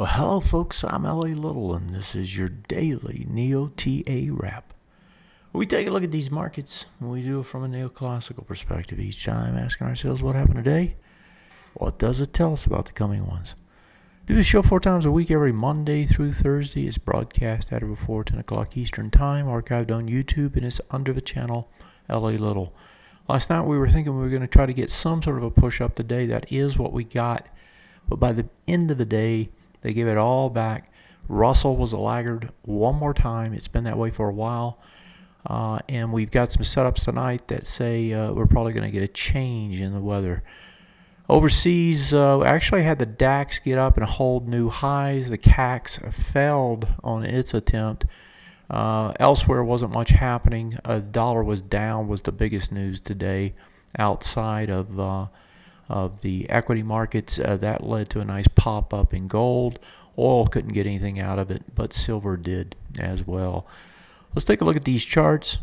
Well, hello, folks. I'm L.A. Little, and this is your daily Neo TA wrap. We take a look at these markets, and we do it from a neoclassical perspective each time, asking ourselves what happened today. What does it tell us about the coming ones? Do the show four times a week, every Monday through Thursday. It's broadcast at or before 10 o'clock Eastern Time, archived on YouTube, and it's under the channel L.A. Little. Last night we were thinking we were going to try to get some sort of a push up today. That is what we got. But by the end of the day, they gave it all back. Russell was a laggard one more time. It's been that way for a while. Uh, and we've got some setups tonight that say uh, we're probably going to get a change in the weather. Overseas, uh, actually had the DAX get up and hold new highs. The CAC failed on its attempt. Uh, elsewhere, wasn't much happening. A dollar was down was the biggest news today outside of uh, of the equity markets. Uh, that led to a nice pop up in gold. Oil couldn't get anything out of it, but silver did as well. Let's take a look at these charts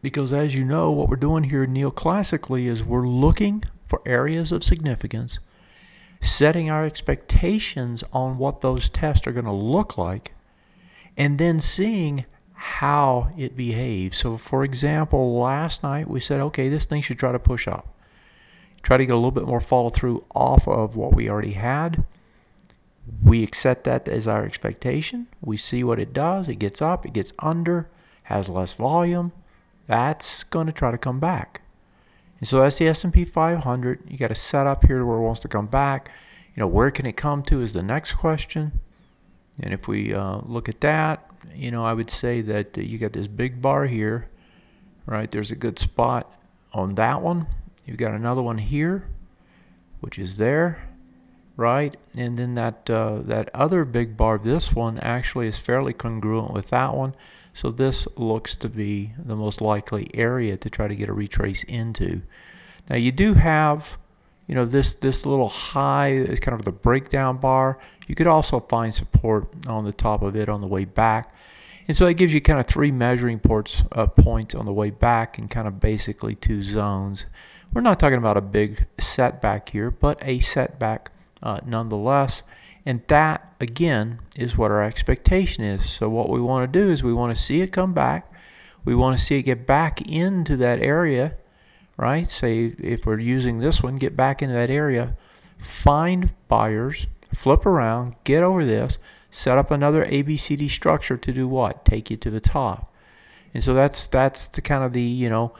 because, as you know, what we're doing here neoclassically is we're looking for areas of significance, setting our expectations on what those tests are going to look like, and then seeing how it behaves. So, for example, last night we said, okay, this thing should try to push up try to get a little bit more follow through off of what we already had. We accept that as our expectation. We see what it does. It gets up, it gets under, has less volume. That's going to try to come back. And so that's the S&P 500. You got to set up here where it wants to come back. You know, where can it come to is the next question. And if we uh, look at that, you know, I would say that uh, you got this big bar here, right? There's a good spot on that one. You've got another one here, which is there, right? And then that uh, that other big bar, this one actually is fairly congruent with that one. So this looks to be the most likely area to try to get a retrace into. Now you do have, you know, this this little high is kind of the breakdown bar. You could also find support on the top of it on the way back. And so it gives you kind of three measuring ports, uh, points on the way back and kind of basically two zones. We're not talking about a big setback here, but a setback uh, nonetheless. And that, again, is what our expectation is. So what we want to do is we want to see it come back. We want to see it get back into that area, right? Say if we're using this one, get back into that area, find buyers, flip around, get over this, set up another ABCD structure to do what? Take you to the top. And so that's that's the kind of the, you know,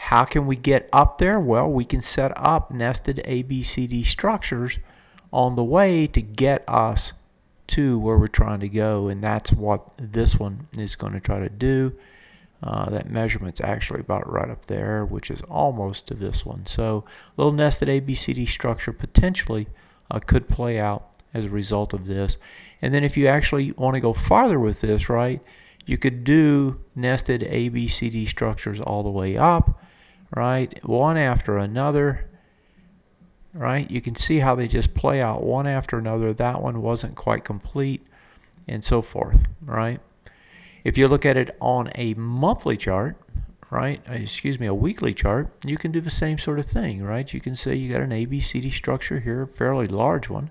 how can we get up there? Well, we can set up nested ABCD structures on the way to get us to where we're trying to go, and that's what this one is going to try to do. Uh, that measurement's actually about right up there, which is almost to this one. So, a little nested ABCD structure potentially uh, could play out as a result of this. And then, if you actually want to go farther with this, right, you could do nested ABCD structures all the way up right? One after another, right? You can see how they just play out one after another. That one wasn't quite complete, and so forth, right? If you look at it on a monthly chart, right? Uh, excuse me, a weekly chart, you can do the same sort of thing, right? You can say you got an ABCD structure here, a fairly large one,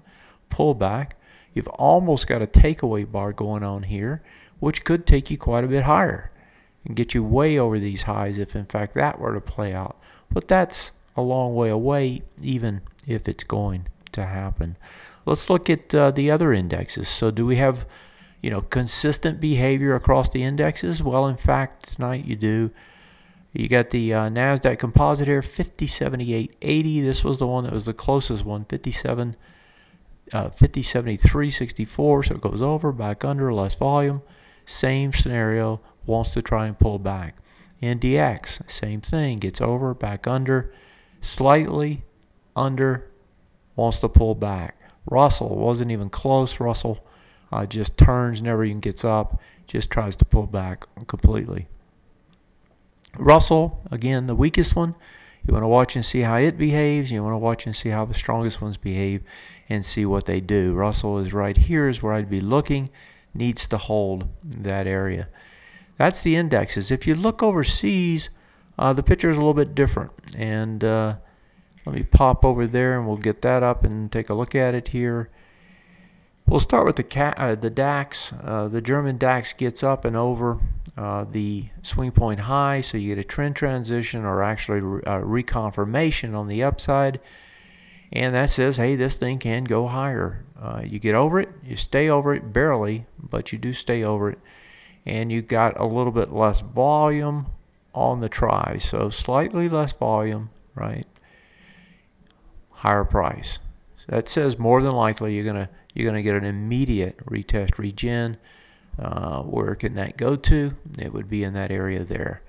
pull back. You've almost got a takeaway bar going on here, which could take you quite a bit higher and get you way over these highs if in fact that were to play out. But that's a long way away, even if it's going to happen. Let's look at uh, the other indexes. So, do we have, you know, consistent behavior across the indexes? Well, in fact, tonight you do. You got the uh, Nasdaq Composite here, 5078.80. This was the one that was the closest one, 57, uh, 5073.64. So it goes over, back under, less volume. Same scenario wants to try and pull back. NDX, same thing, gets over, back under, slightly under, wants to pull back. Russell wasn't even close. Russell uh, just turns, never even gets up, just tries to pull back completely. Russell, again, the weakest one. You want to watch and see how it behaves. You want to watch and see how the strongest ones behave and see what they do. Russell is right here, is where I'd be looking. Needs to hold that area. That's the indexes. If you look overseas, uh, the picture is a little bit different. And uh, let me pop over there and we'll get that up and take a look at it here. We'll start with the uh, the DAX. Uh, the German DAX gets up and over uh, the swing point high, so you get a trend transition or actually re- uh, reconfirmation on the upside. And that says, hey, this thing can go higher. You get over it, you stay over it barely, but you do stay over it. And you got a little bit less volume on the try, so slightly less volume, right? Higher price. So that says more than likely you're gonna you're gonna get an immediate retest regen. Uh, where can that go to? It would be in that area there.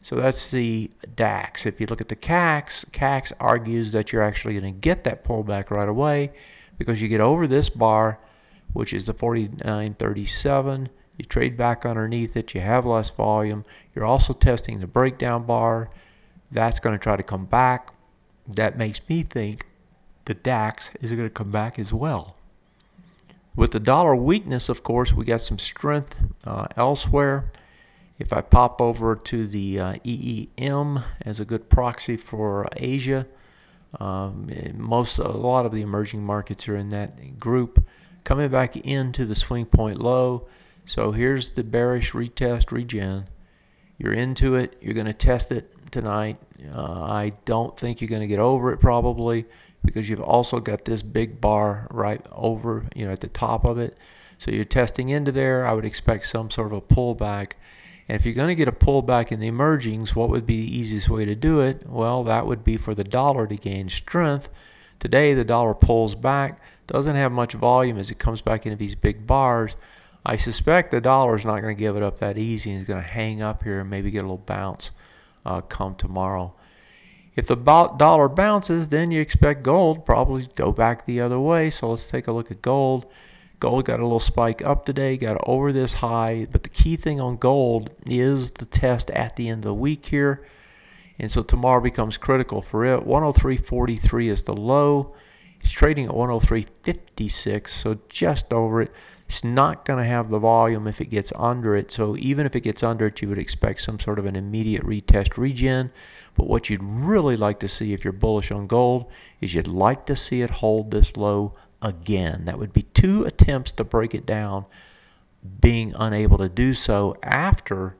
So that's the DAX. If you look at the CAX, CAX argues that you're actually going to get that pullback right away because you get over this bar, which is the 49.37. You trade back underneath it. You have less volume. You're also testing the breakdown bar. That's going to try to come back. That makes me think the DAX is going to come back as well. With the dollar weakness, of course, we got some strength uh, elsewhere. If I pop over to the uh, EEM as a good proxy for Asia, um, most a lot of the emerging markets are in that group. Coming back into the swing point low. So here's the bearish retest regen. You're into it. You're going to test it tonight. Uh, I don't think you're going to get over it probably because you've also got this big bar right over, you know, at the top of it. So you're testing into there. I would expect some sort of a pullback and if you're going to get a pullback in the emergings, what would be the easiest way to do it? Well, that would be for the dollar to gain strength. Today, the dollar pulls back, doesn't have much volume as it comes back into these big bars. I suspect the dollar is not going to give it up that easy is going to hang up here and maybe get a little bounce uh, come tomorrow. If the dollar bounces, then you expect gold probably go back the other way. So let's take a look at gold. Gold got a little spike up today, got over this high, but the key thing on gold is the test at the end of the week here. And so tomorrow becomes critical for it. 103.43 is the low. It's trading at 103.56, so just over it. It's not going to have the volume if it gets under it. So even if it gets under it, you would expect some sort of an immediate retest regen. But what you'd really like to see if you're bullish on gold is you'd like to see it hold this low again. That would be two attempts to break it down, being unable to do so after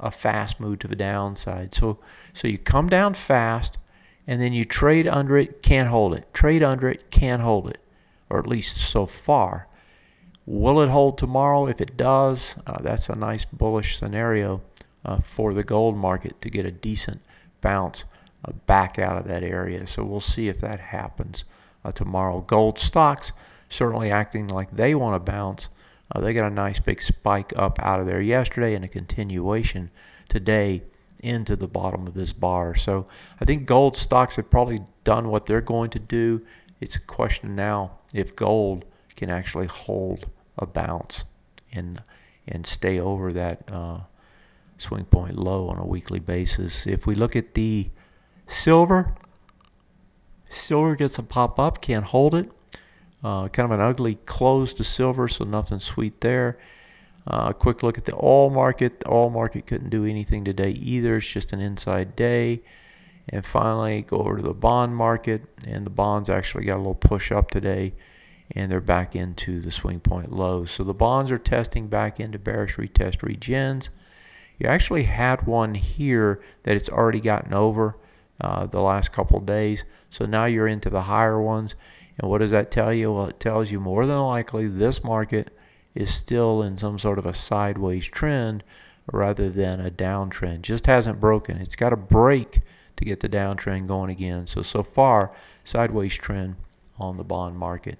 a fast move to the downside. So, so you come down fast, and then you trade under it, can't hold it. Trade under it, can't hold it, or at least so far. Will it hold tomorrow? If it does, uh, that's a nice bullish scenario uh, for the gold market to get a decent bounce uh, back out of that area. So we'll see if that happens uh, tomorrow. Gold stocks certainly acting like they want to bounce. Uh, they got a nice big spike up out of there yesterday and a continuation today into the bottom of this bar. So I think gold stocks have probably done what they're going to do. It's a question now if gold can actually hold a bounce and and stay over that uh, swing point low on a weekly basis. If we look at the silver, Silver gets a pop up, can't hold it. Uh, kind of an ugly close to silver, so nothing sweet there. Uh, quick look at the oil market. The oil market couldn't do anything today either. It's just an inside day. And finally, go over to the bond market, and the bonds actually got a little push up today, and they're back into the swing point lows. So the bonds are testing back into bearish retest regens. You actually had one here that it's already gotten over uh, the last couple days. So now you're into the higher ones. And what does that tell you? Well, it tells you more than likely this market is still in some sort of a sideways trend rather than a downtrend. Just hasn't broken. It's got to break to get the downtrend going again. So, so far, sideways trend on the bond market.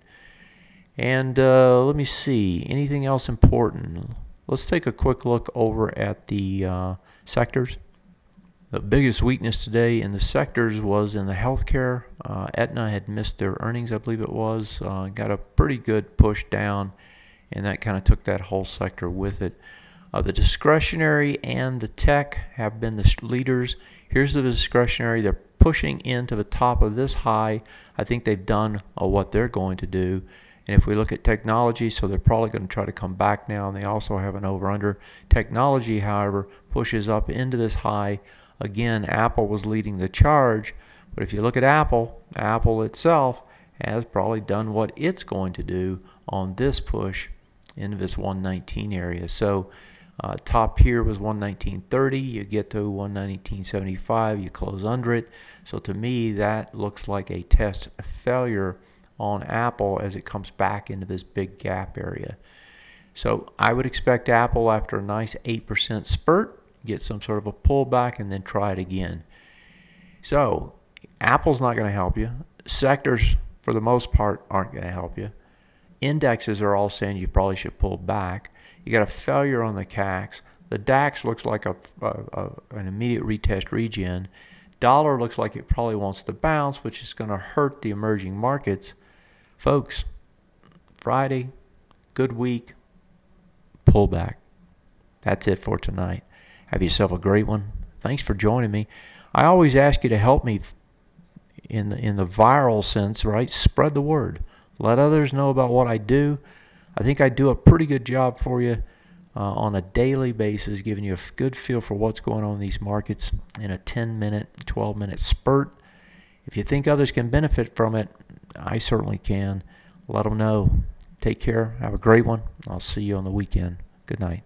And uh, let me see, anything else important? Let's take a quick look over at the uh, sectors. The biggest weakness today in the sectors was in the healthcare. Uh, Aetna had missed their earnings, I believe it was, uh, got a pretty good push down, and that kind of took that whole sector with it. Uh, the discretionary and the tech have been the leaders. Here's the discretionary. They're pushing into the top of this high. I think they've done uh, what they're going to do. And if we look at technology, so they're probably going to try to come back now, and they also have an over under. Technology, however, pushes up into this high Again, Apple was leading the charge, but if you look at Apple, Apple itself has probably done what it's going to do on this push into this 119 area. So uh, top here was 119.30. You get to 119.75. You close under it. So to me, that looks like a test failure on Apple as it comes back into this big gap area. So I would expect Apple after a nice 8% spurt, get some sort of a pullback and then try it again. So Apple's not going to help you. Sectors, for the most part, aren't going to help you. Indexes are all saying you probably should pull back. You got a failure on the CACs. The DAX looks like a, a, a an immediate retest regen. Dollar looks like it probably wants to bounce, which is going to hurt the emerging markets. Folks, Friday, good week, pullback. That's it for tonight. Have yourself a great one. Thanks for joining me. I always ask you to help me in the in the viral sense, right? Spread the word. Let others know about what I do. I think I do a pretty good job for you uh, on a daily basis, giving you a good feel for what's going on in these markets in a 10 minute, 12 minute spurt. If you think others can benefit from it, I certainly can. Let them know. Take care. Have a great one. I'll see you on the weekend. Good night.